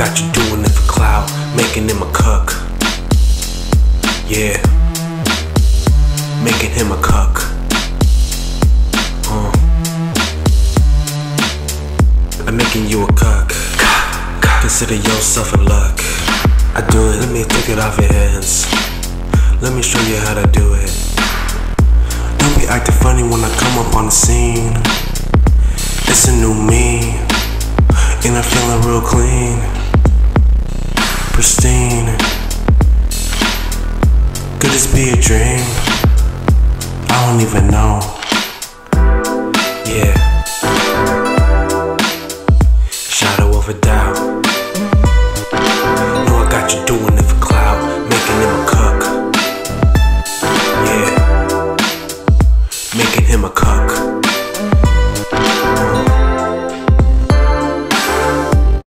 got you doing it for clout, making him a cuck. Yeah, making him a cuck. Uh. I'm making you a cuck. Consider yourself in luck. I do it, let me take it off your hands. Let me show you how to do it. Don't be acting funny when I come up on the scene. It's a new me, and I'm feeling real clean, pristine. Could this be a dream? I don't even know. Yeah. Shadow of a doubt. Know I got you doing it for clout, making him a cuck. Yeah. Making him a cuck.